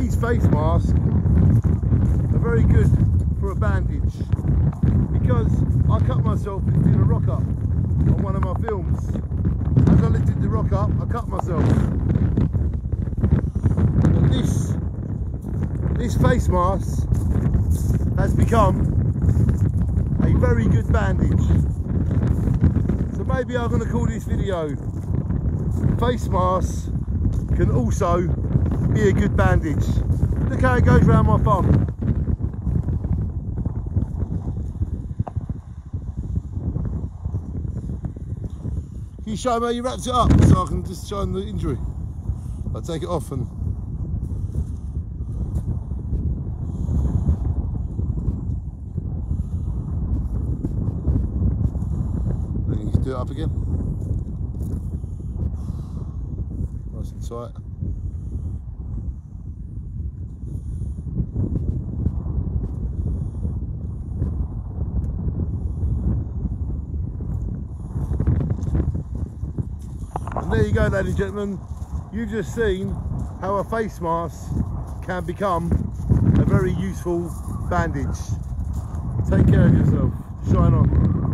these face masks are very good for a bandage because I cut myself lifting a rock up on one of my films. As I lifted the rock up, I cut myself. And this, this face mask has become a very good bandage. So maybe I'm going to call this video face masks can also be a good bandage. Look how it goes around my thumb. Can you show me how you wrapped it up so I can just show the injury? I'll take it off and do it up again. Nice and tight. There you go, ladies and gentlemen. You've just seen how a face mask can become a very useful bandage. Take care of yourself. Shine on.